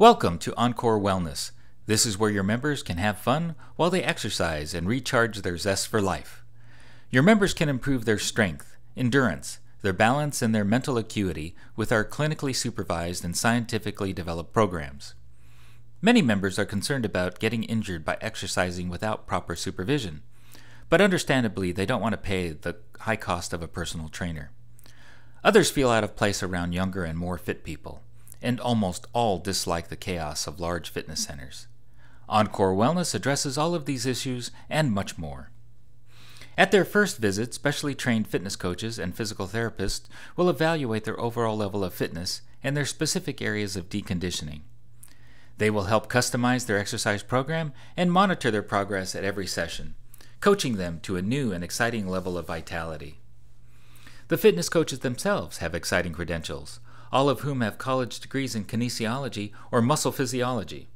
Welcome to Encore Wellness. This is where your members can have fun while they exercise and recharge their zest for life. Your members can improve their strength, endurance, their balance, and their mental acuity with our clinically supervised and scientifically developed programs. Many members are concerned about getting injured by exercising without proper supervision, but understandably, they don't want to pay the high cost of a personal trainer. Others feel out of place around younger and more fit people and almost all dislike the chaos of large fitness centers. Encore Wellness addresses all of these issues and much more. At their first visit, specially trained fitness coaches and physical therapists will evaluate their overall level of fitness and their specific areas of deconditioning. They will help customize their exercise program and monitor their progress at every session, coaching them to a new and exciting level of vitality. The fitness coaches themselves have exciting credentials, all of whom have college degrees in kinesiology or muscle physiology.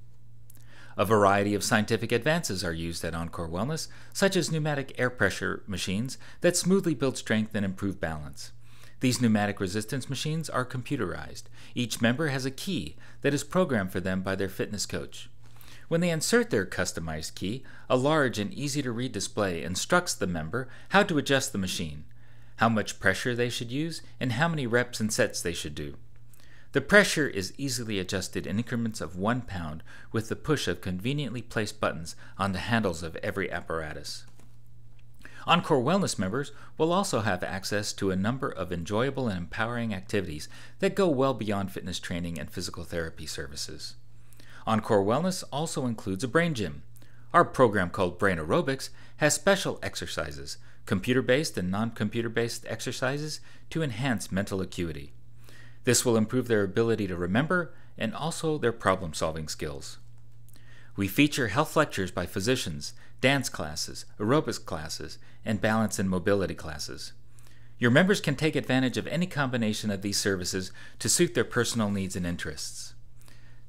A variety of scientific advances are used at Encore Wellness, such as pneumatic air pressure machines that smoothly build strength and improve balance. These pneumatic resistance machines are computerized. Each member has a key that is programmed for them by their fitness coach. When they insert their customized key, a large and easy to read display instructs the member how to adjust the machine, how much pressure they should use, and how many reps and sets they should do. The pressure is easily adjusted in increments of one pound with the push of conveniently placed buttons on the handles of every apparatus. Encore Wellness members will also have access to a number of enjoyable and empowering activities that go well beyond fitness training and physical therapy services. Encore Wellness also includes a brain gym. Our program called Brain Aerobics has special exercises computer based and non computer based exercises to enhance mental acuity. This will improve their ability to remember and also their problem solving skills. We feature health lectures by physicians, dance classes, aerobics classes, and balance and mobility classes. Your members can take advantage of any combination of these services to suit their personal needs and interests.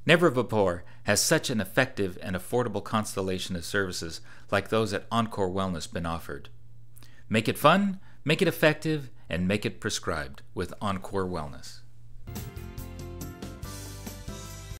Never before has such an effective and affordable constellation of services like those at Encore Wellness been offered. Make it fun, make it effective, and make it prescribed with Encore Wellness.